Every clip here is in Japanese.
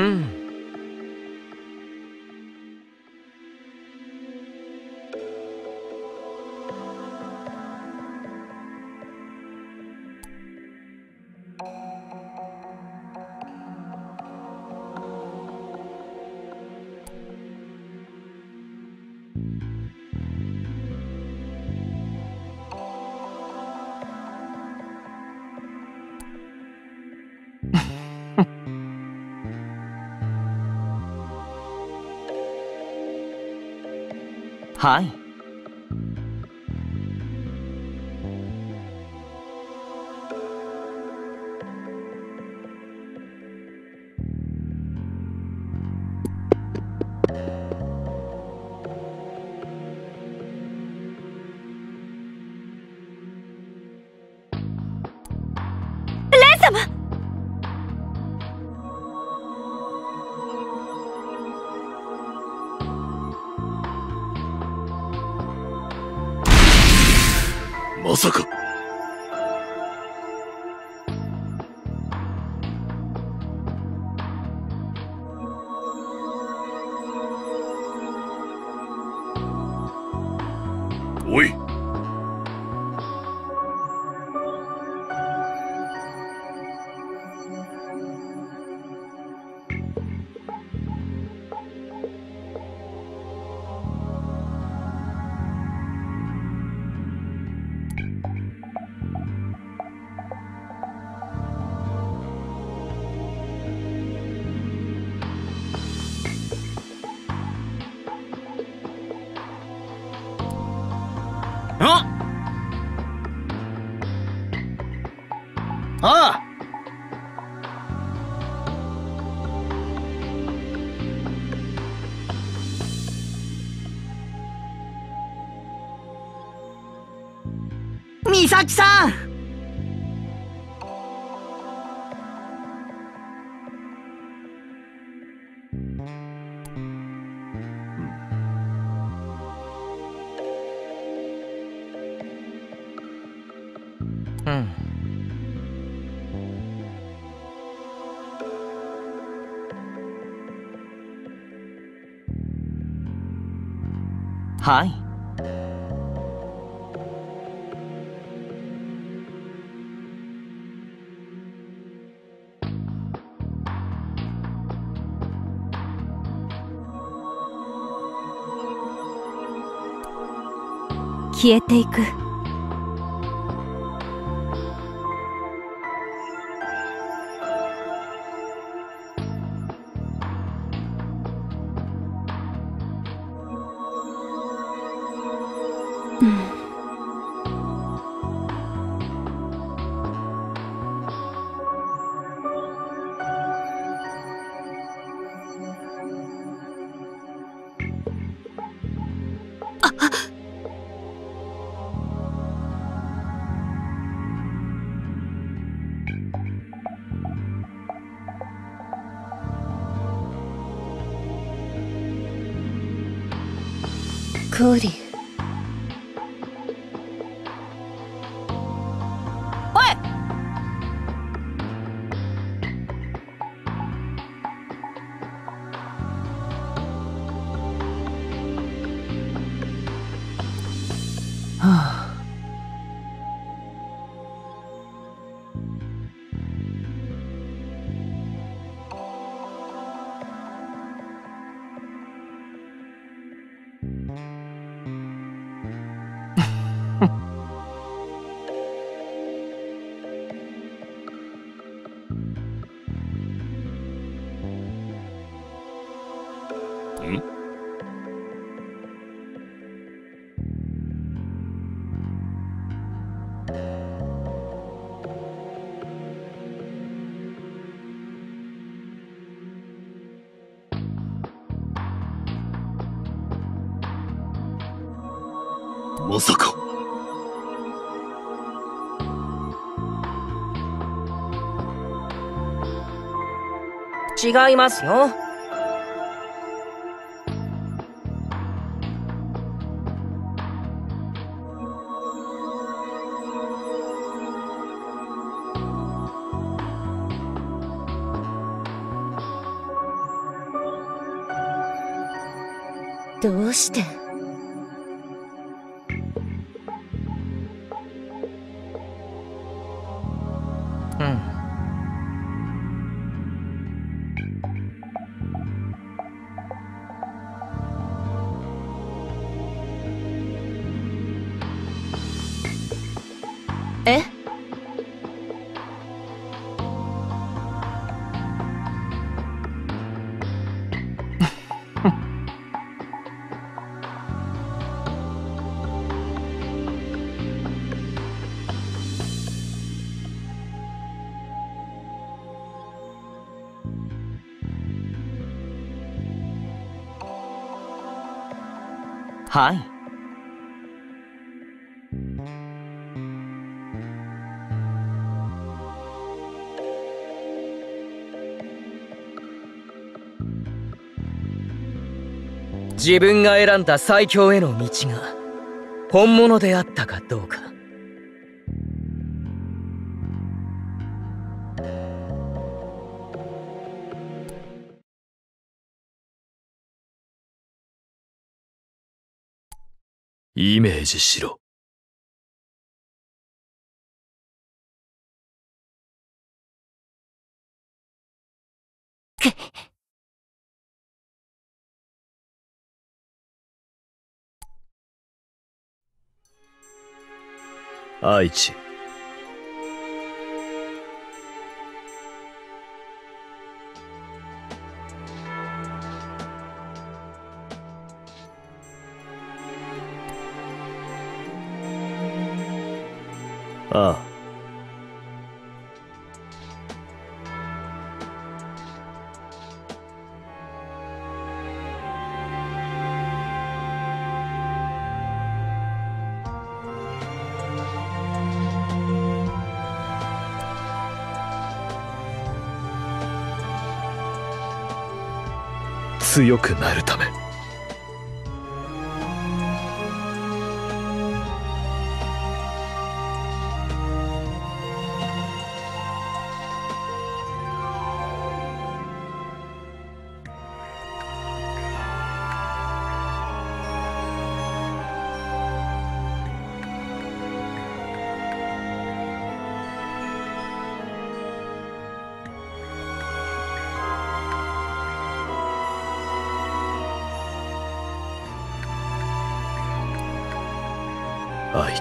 うんまさか。さん。はい消えていく。違いますよ。はい。自分が選んだ最強への道が本物であったかイメージしろ。愛知。強くなるため。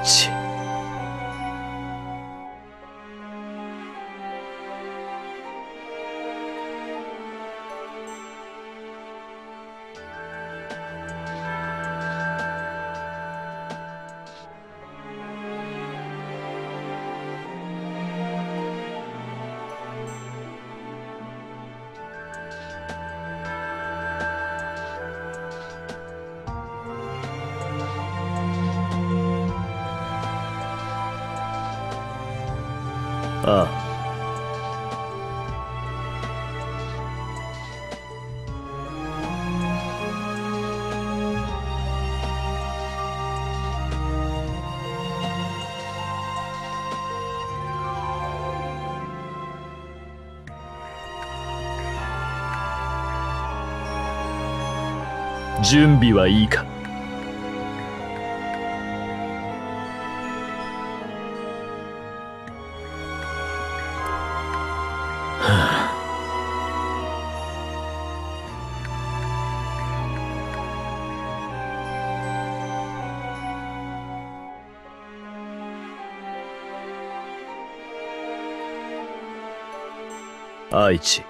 愛準備はいいか。愛知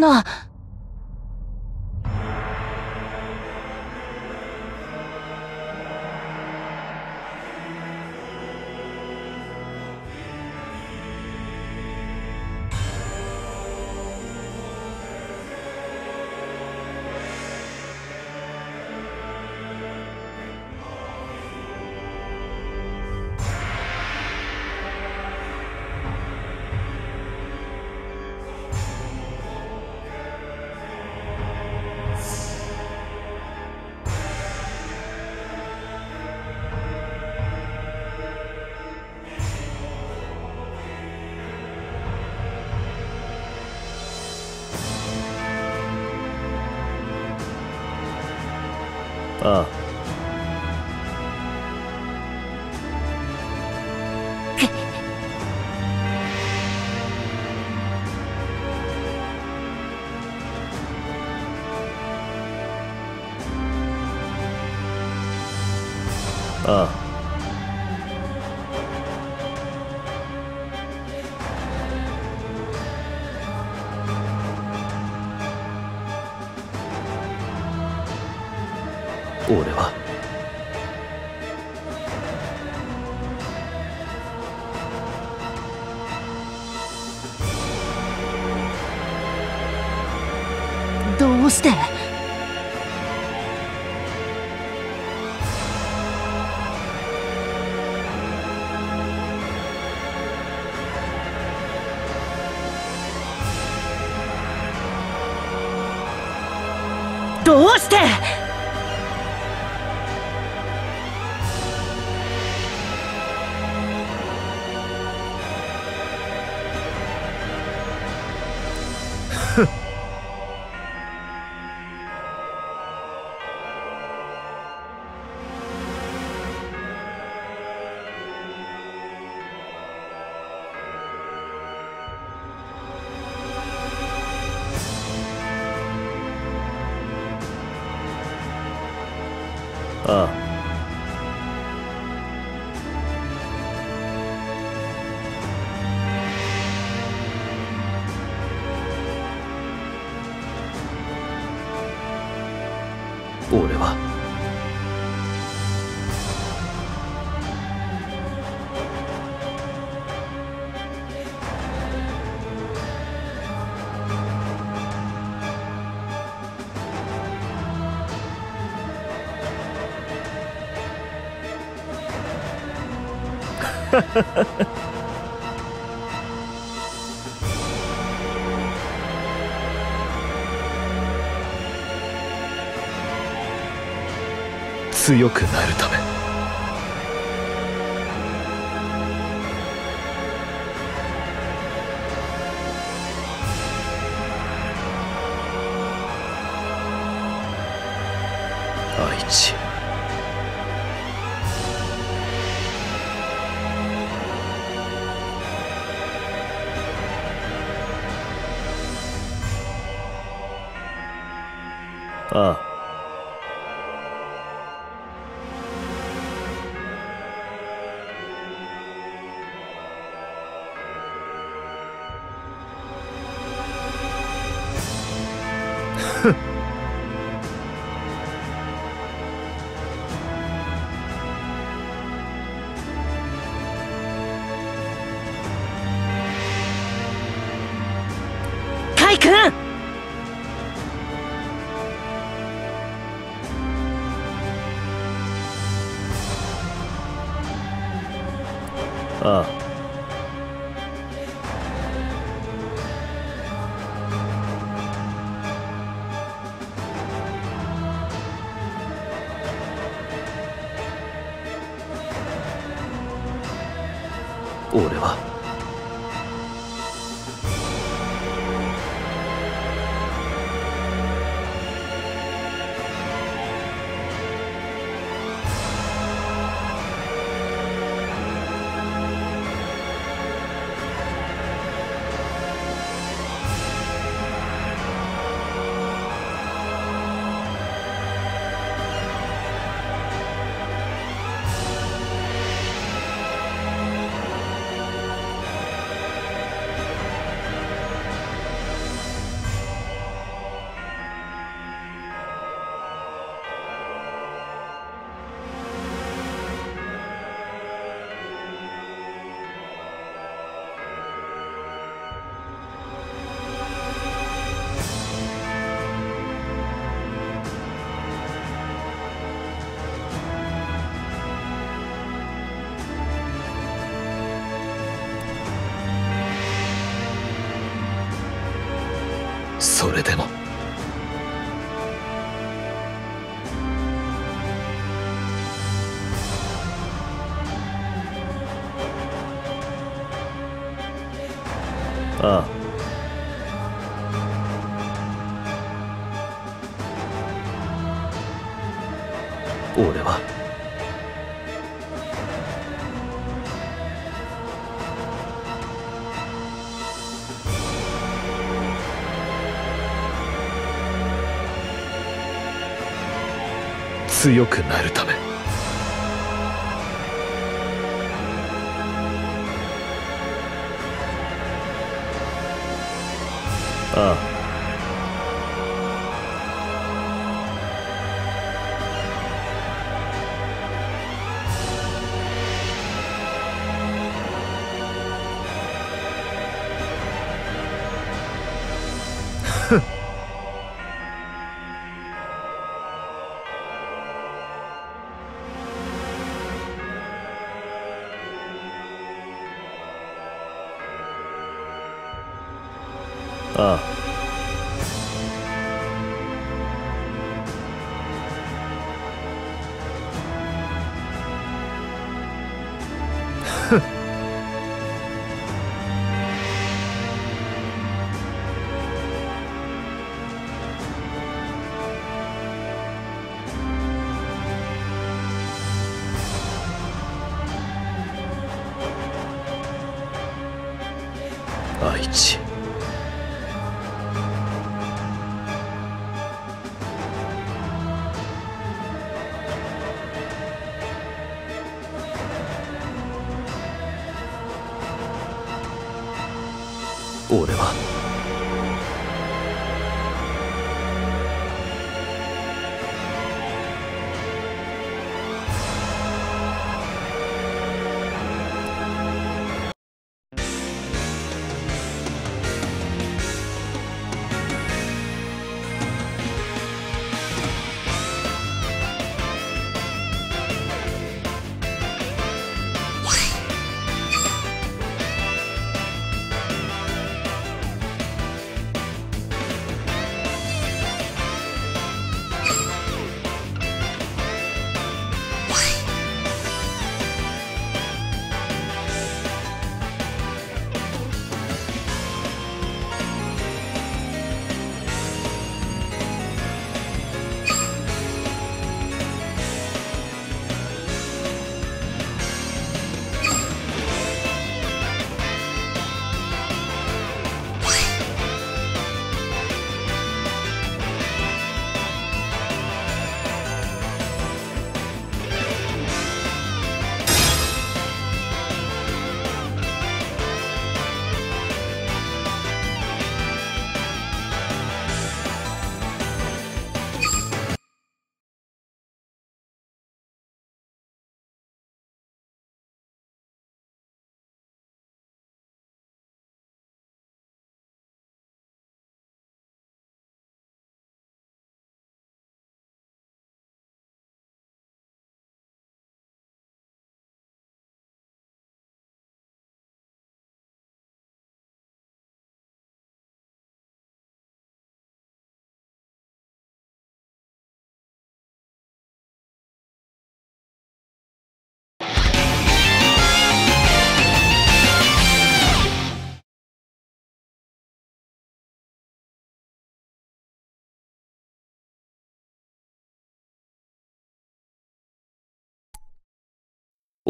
那して嗯。強くなると。俺は。強くなるため。ああ。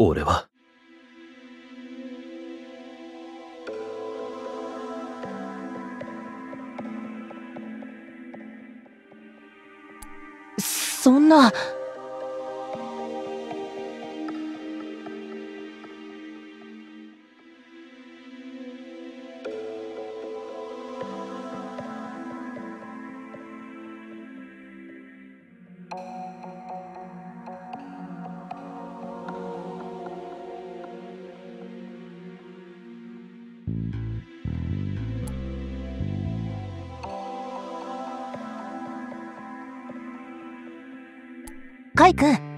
俺は。そんな。カイ君うん。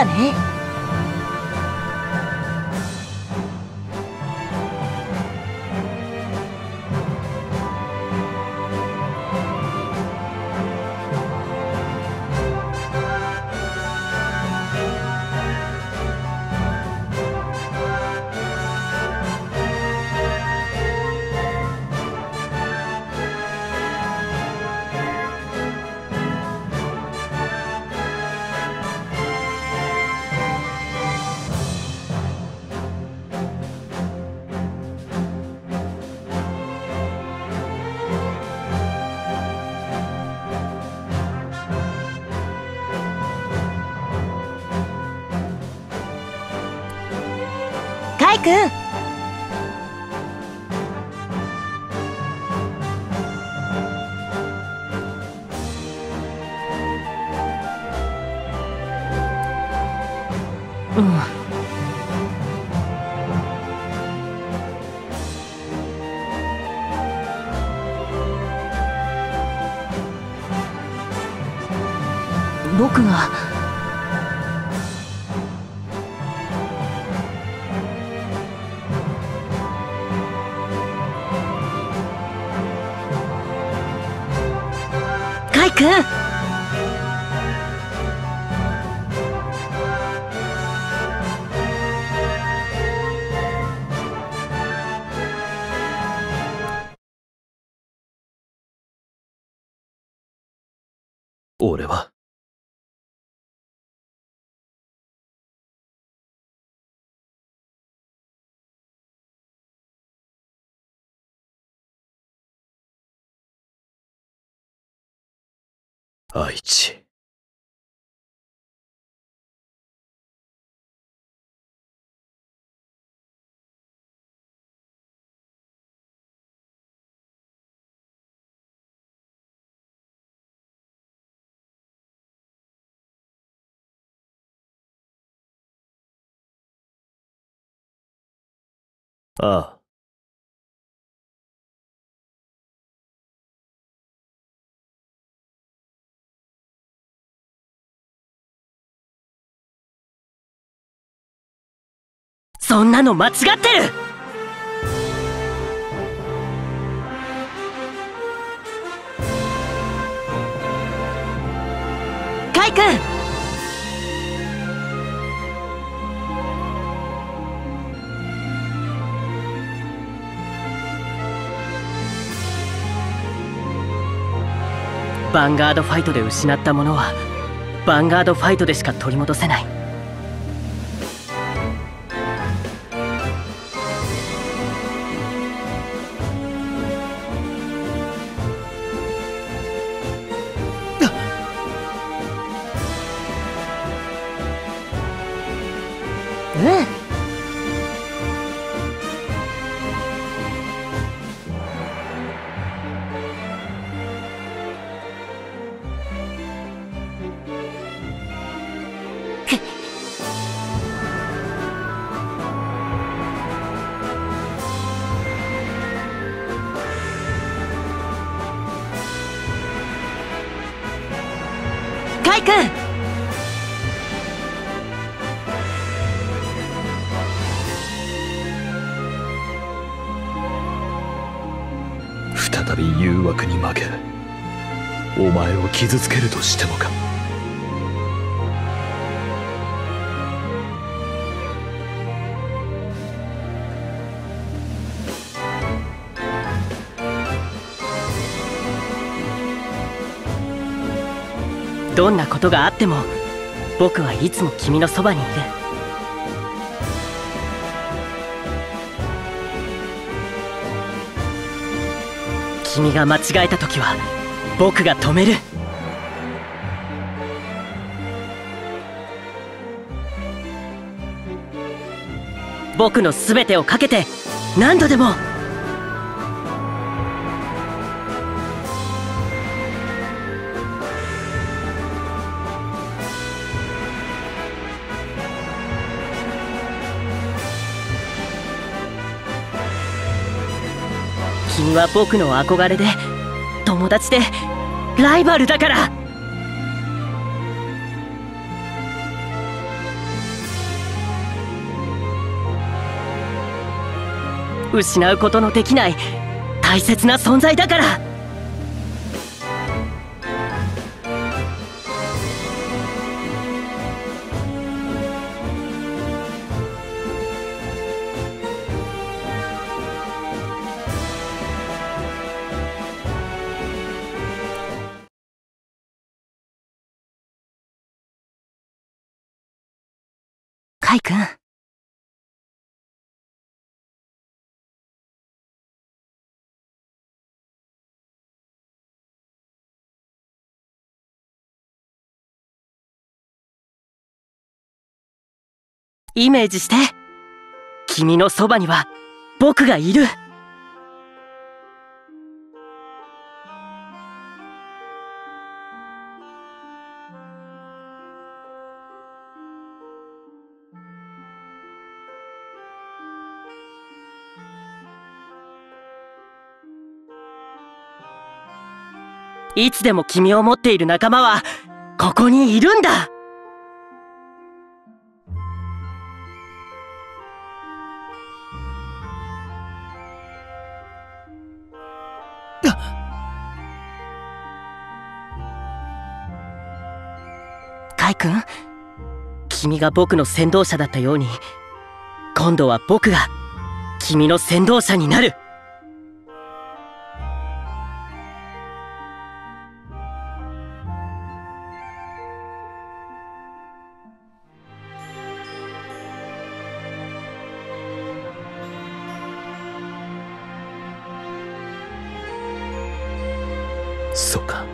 だね。君うん。僕がカイ君愛知。ああ。そんなの間違ってる。カイ君。ヴァンガードファイトで失ったものはヴァンガードファイトでしか取り戻せない。傷つけるとしてもか。どんなことがあっても僕はいつも君のそばにいる。君が間違えた時は僕が止める。僕の全てをかけて何度でも。君は僕の憧れで友達でライバルだから。失うことのできない大切な存在だから。カイ君。イメージして。君のそばには僕がいる。いつでも君を持っている仲間はここにいるんだ。が僕の先導者だったように今度は僕が君の先導者になる。そうか。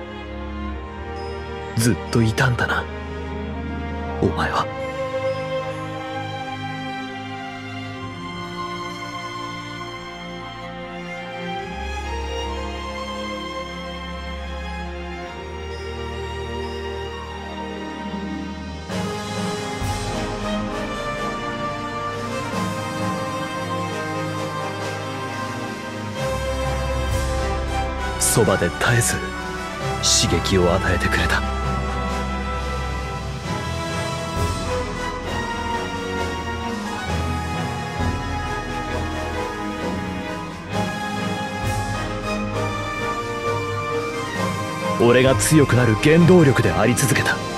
ずっといたんだな。お前は。そばで絶えず刺激を与えてくれた。俺が強くなる原動力であり続けた。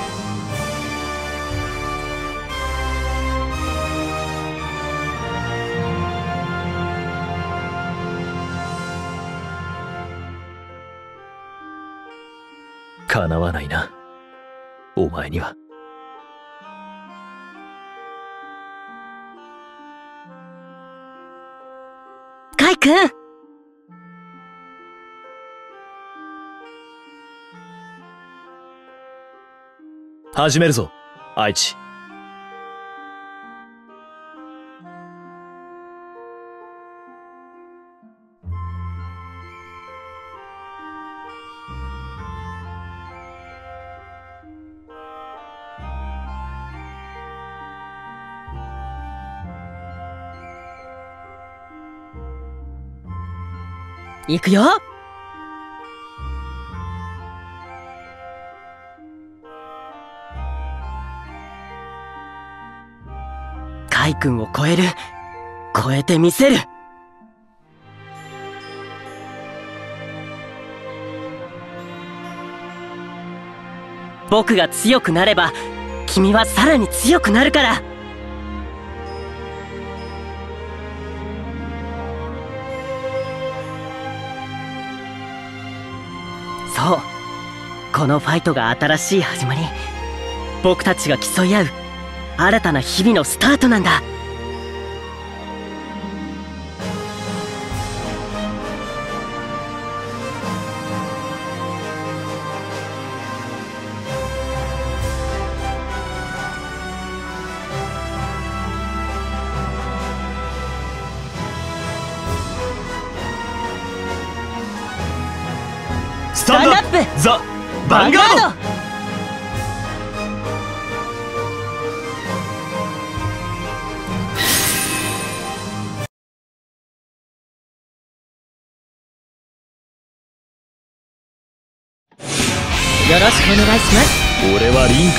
わないな。お前には。カイ君。始めるぞ愛知行くよ。カイ君を超える。超えてみせる。僕が強くなれば君はさらに強くなるから。このファイトが新しい始まり。僕たちが競い合う新たな日々のスタートなんだ。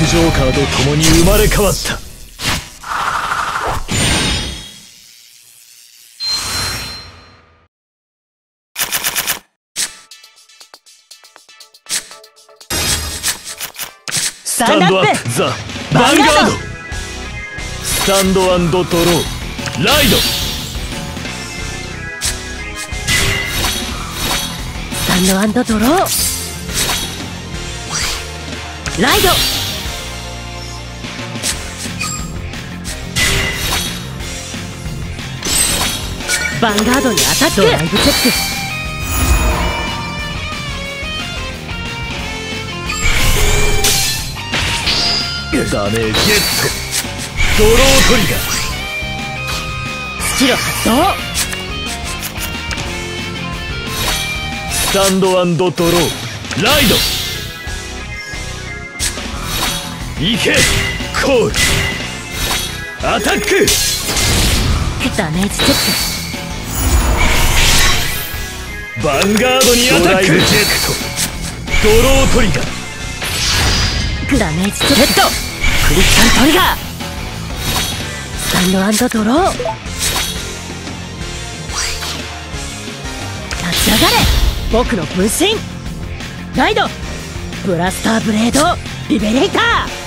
ジョーカーと共に生まれ変わった。スタンドアップ。ザ・ヴァンガード。スタンドドローライド。スタンドドロー。ライドヴァンガードにアタック。ドライブチェック。ダメージゲット。ドロートリガー。スキル発動。スタンドドロー。ライド。行け。コール。アタック。ダメージチェッヴァンガードにアタック。ジェットドロートリガー。ダメージチェックヘッドクリティカルトリガー。スタンドドロー。立ち上がれ。僕の分身。ライド。ブラスターブレード。リベレーター。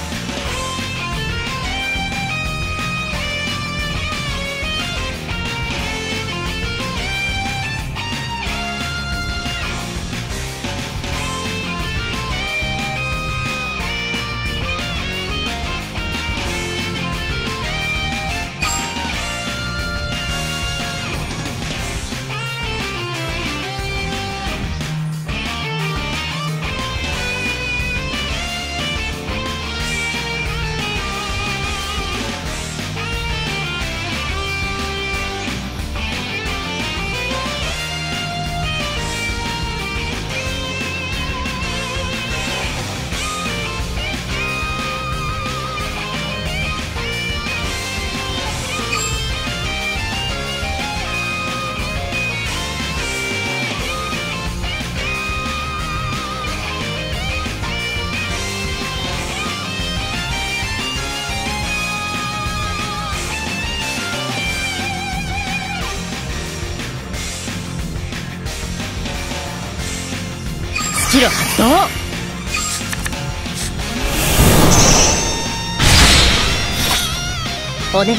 お願い。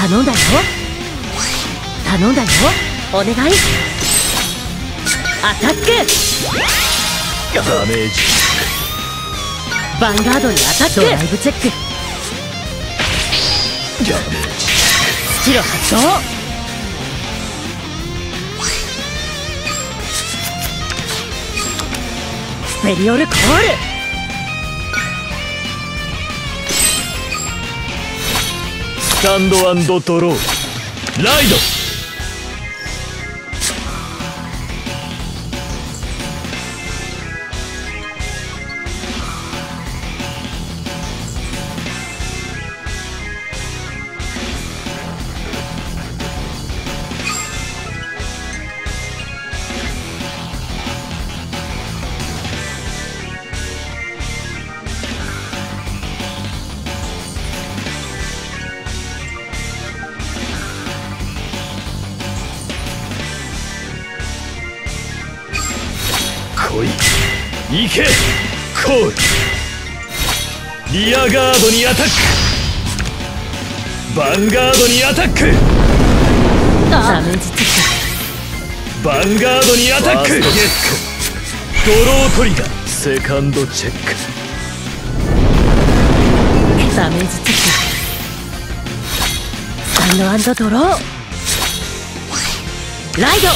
頼んだよ。頼んだよ。お願い。アタック。ダメージ。ヴァンガードにアタック。ドライブチェック。ダメージスキル発動。スペリオルコールスタンドドローライド。ンガードにアタック。ダメージチェッヴァンガードにアタック。ゲットドロートリガー。セカンドチェック。クダメージチェックスタンドドロー。ライド。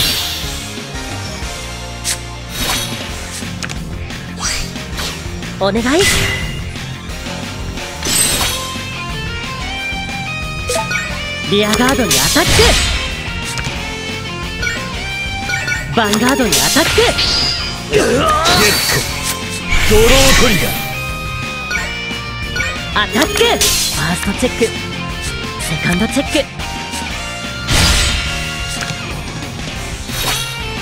お願い。リアガードにアタックヴァンガードにアタックゲットドロートリガー。アタックファーストチェックセカンドチェック。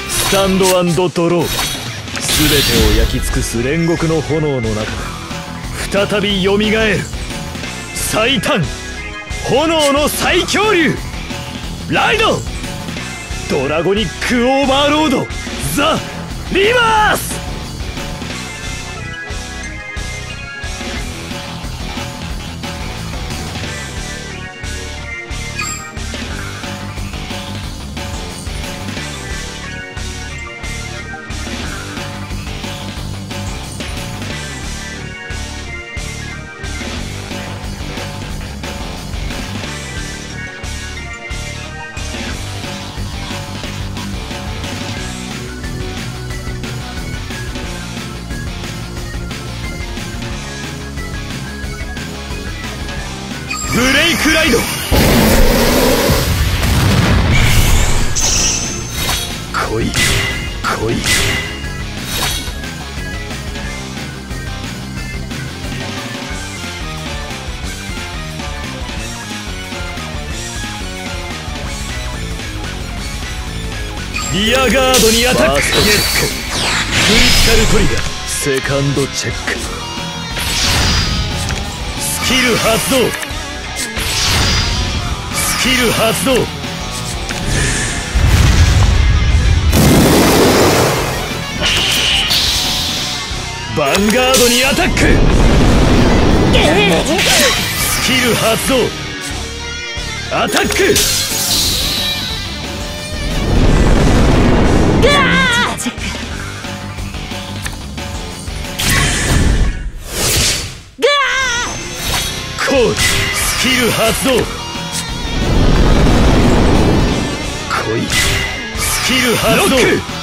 スタンドドロー。全てを焼き尽くす煉獄の炎の中で再びよみがえる。最短炎の最恐竜ライドドラゴニックオーバーロードザ・リバースアタックゲットクリティカルトリガーセカンドチェックスキル発動。スキル発動。ヴァンガードにアタック。スキル発動。アタック。コールスキル発動。来いスキル発動。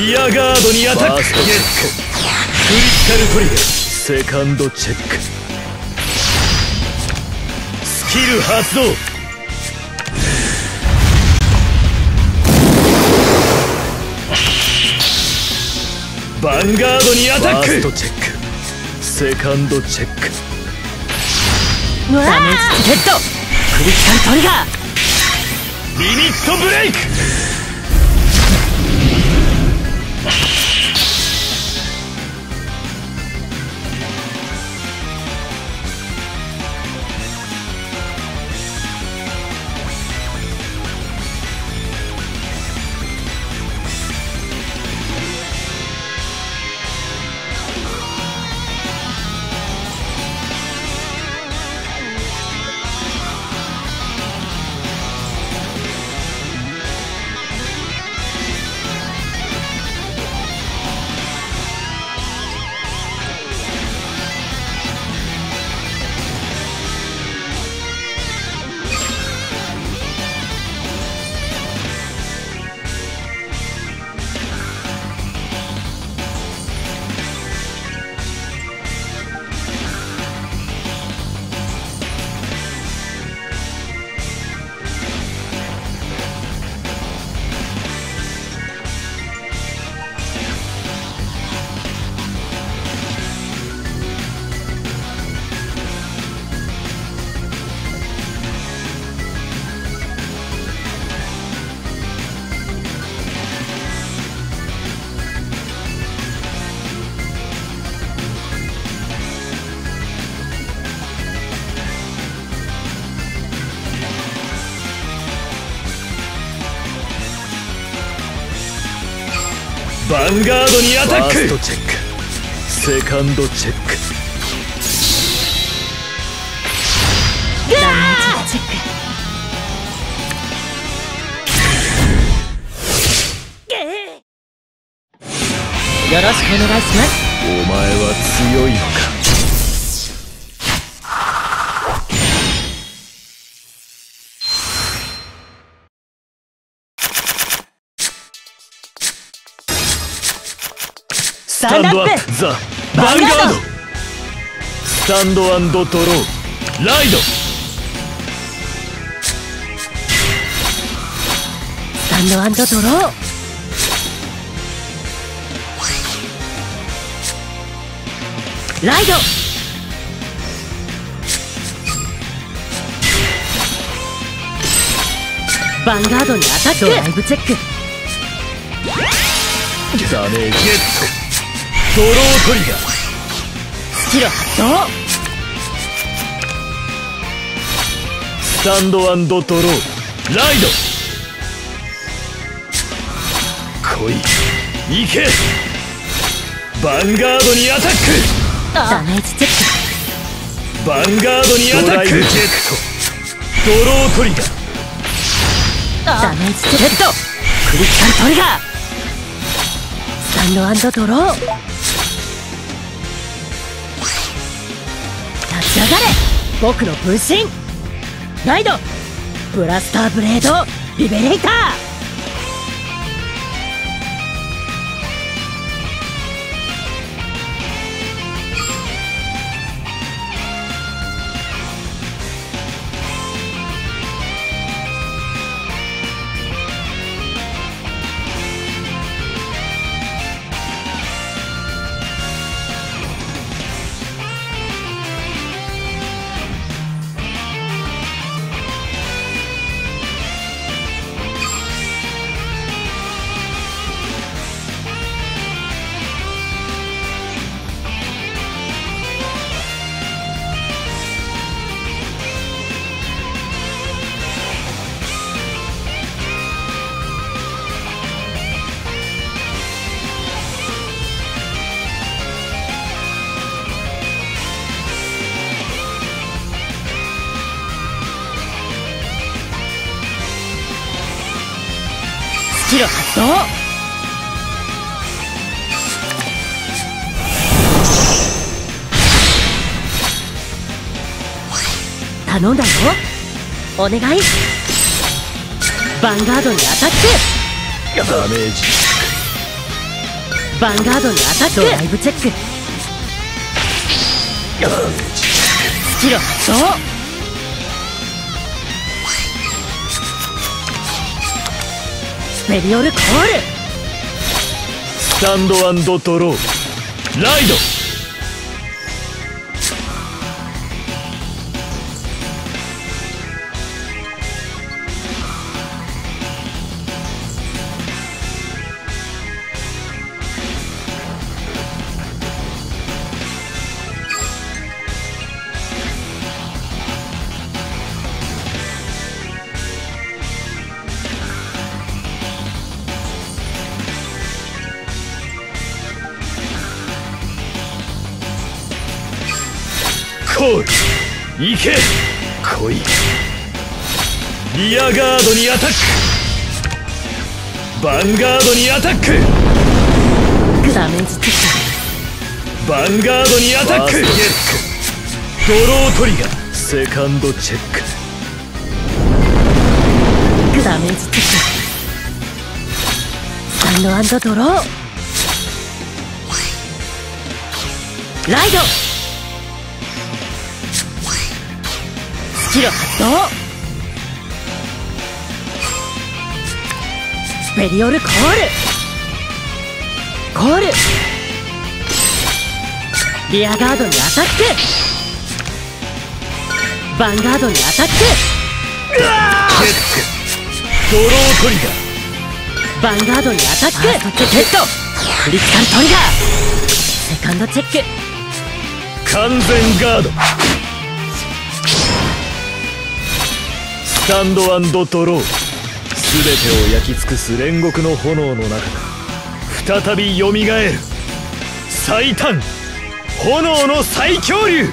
リアガードにアタック。ゲットク。リティカルトリガー。セカンドチェック。スキル発動。ヴァンガードにアタック。ファーストチェック。セカンドチェック。ダメージヘッド。クリティカルトリガー。リミットブレイクヴ ァンガードにアタック。ファーストチェック。セカンドチェック。ダメージチェック。よろしくお願いします。お前は強いザ・ヴァンガード。スタンドドローライド。スタンドドローライド。ヴァンガードにアタック。ドライブチェック。ダメージゲットドロートリガースキル発動スタンドドローライド。来い。行け。ヴァンガードにアタック。ダメージチェッヴァンガードにアタック。ジェット。ドロートリガークダメージチェッヘッド。クリティカルトリガー。スタンドドロー立ち上がれ。僕の分身。ライド。ブラスターブレード。リベレーター。頼んだよお願い。ヴァンガードにアタック。ダメージ。ヴァンガードにアタック。ドライブチェック。スキル発動。スペリオルコール。スタンドドロー。ライドアタック。ヴァンガードにアタック。ダメージチェッヴァンガードにアタック。ファーストチェドロートリガー。セカンドチェック。ダメージチェックスタンドドロー。ライド。スキル発動。スペリオルコールコールリアガードにアタックヴァンガードにアタックドロートリガーヴァンガードにアタックヘッドクリティカルトリガーセカンドチェック完全ガード。スタンドドロー全てを焼き尽くす煉獄の炎の中。再びよみがえる。最短炎の最恐竜。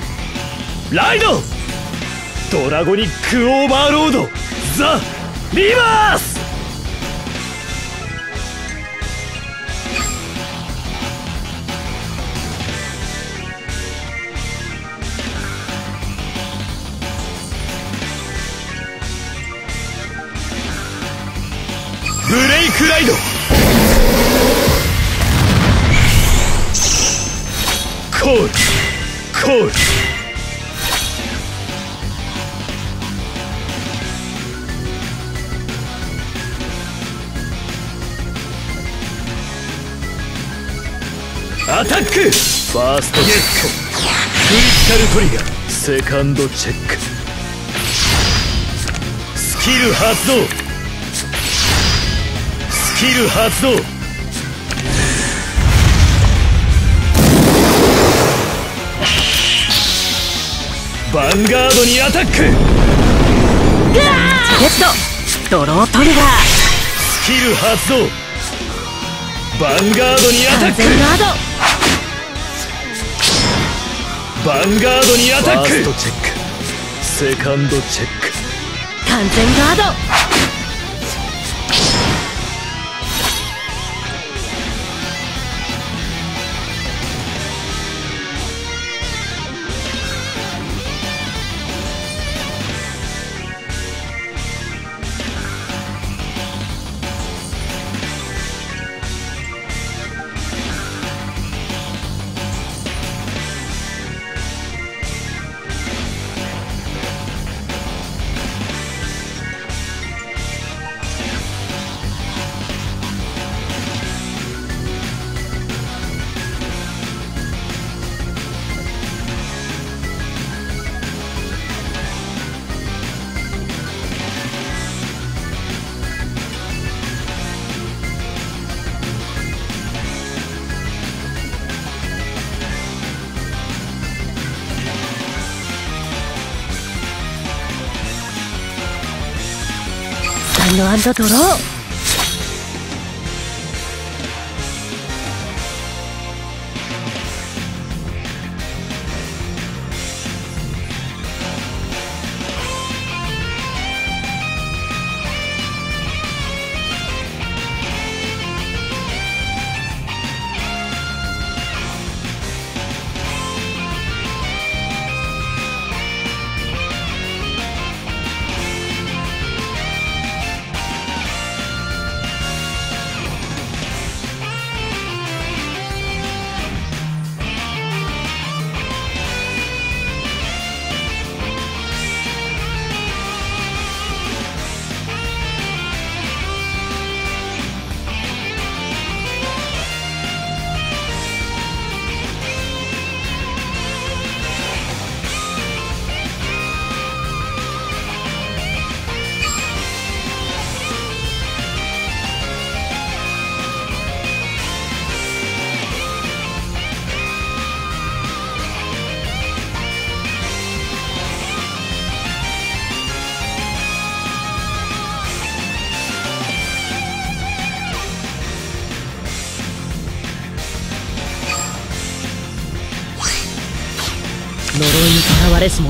ライド。ドラゴニックオーバーロード。ザ・リバースライド。コール。コール。アタック。ファーストチェック。クリティカルトリガー。セカンドチェック。スキル発動。キル発動ヴァンガードにアタック。ゲットドロートリガー。スキル発動ヴァンガードにアタック。完全ガード。ヴァンガードにアタック。ファーストチェック。セカンドチェック。完全ガードドドロー。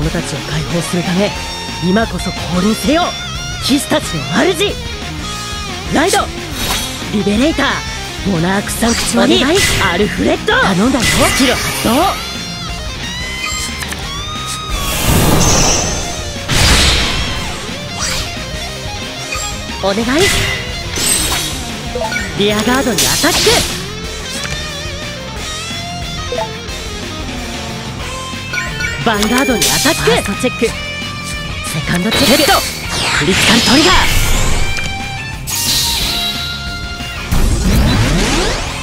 者たちを解放するため今こそ降臨せよ。騎士たちの主。ライド。リベレーター。モナークサンクチュアリアルフレッド。頼んだよキル発動お願い。リアガードにアタック。ヴァンガードにアタック。ファーストチェック。セカンドチェック。クリティカルトリガー。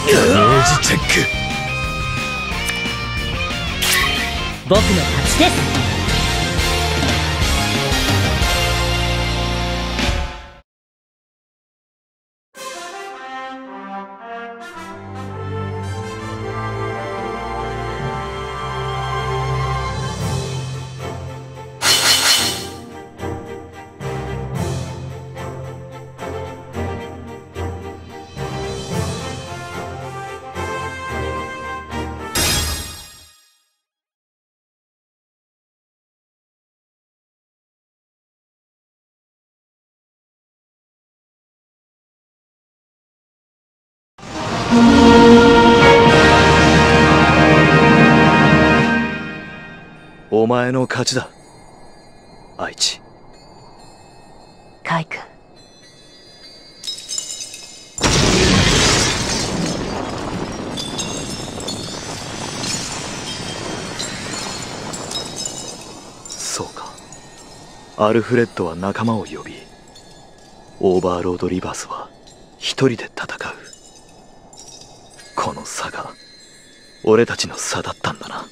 同時チェック。僕の勝ちですお前の勝ちだ。愛知。カイ君。そうか。アルフレッドは仲間を呼びオーバーロード・リバースは一人で戦う。この差が俺たちの差だったんだな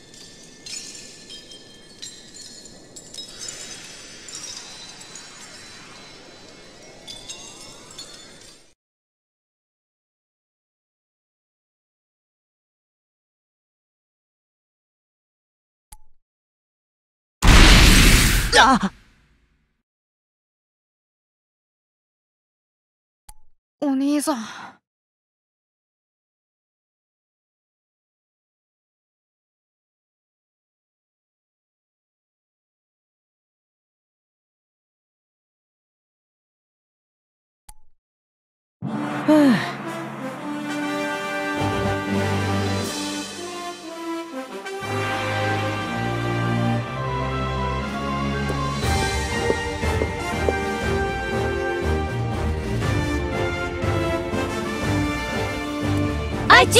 お兄さん。愛知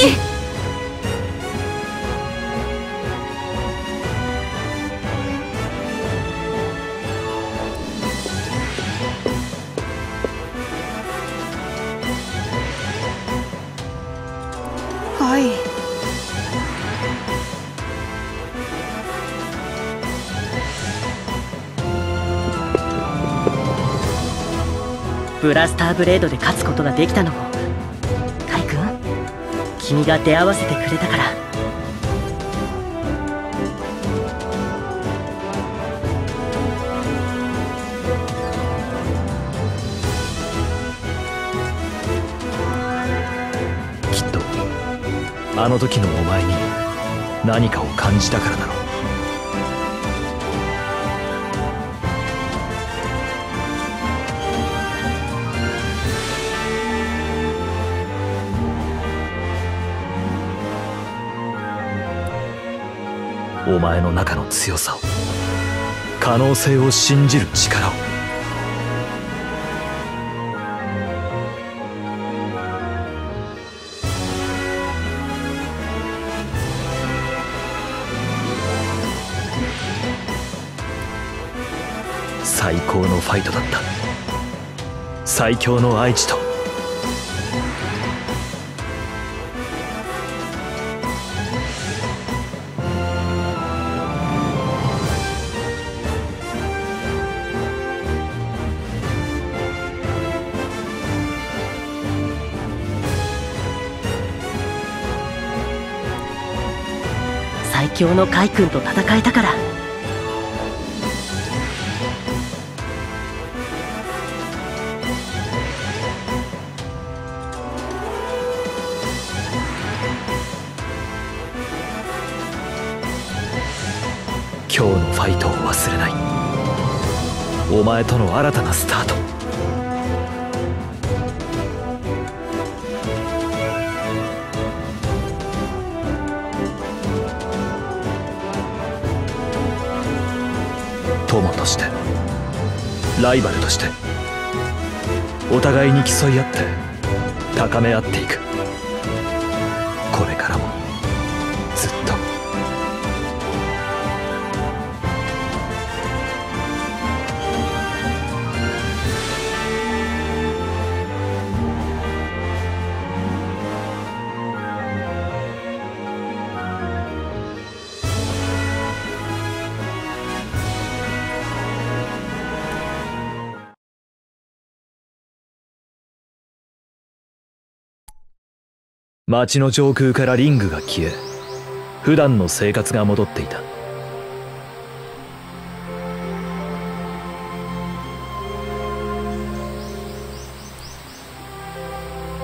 はい。ブラスターブレードで勝つことができたのも君が出会わせてくれたから。きっとあの時のお前に何かを感じたからだろうお前の中の強さを可能性を信じる力を。最高のファイトだった。最強の愛知と。強のカイ君と戦えたから。今日のファイトを忘れない。お前との新たなスタート。ライバルとしてお互いに競い合って高め合っていく。街の上空からリングが消え普段の生活が戻っていた。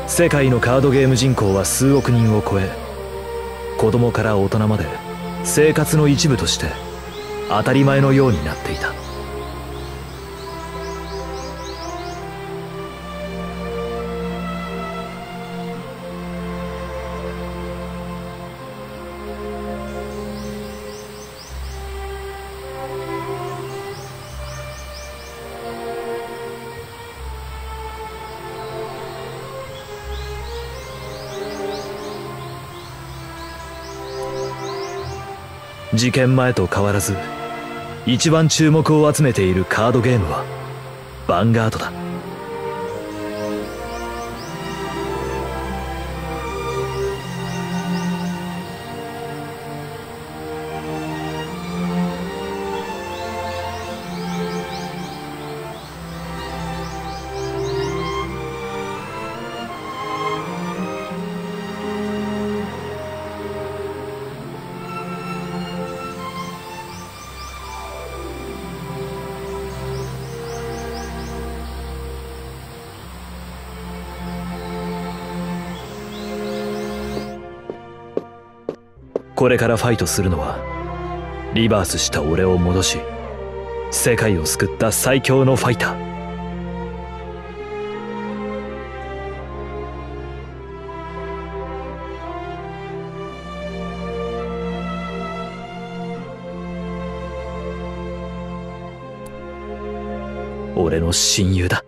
世界のカードゲーム人口は数億人を超え子供から大人まで生活の一部として当たり前のようになっていた。事件前と変わらず一番注目を集めているカードゲームはヴァンガードだ。これからファイトするのはリバースした俺を戻し世界を救った最強のファイター。俺の親友だ。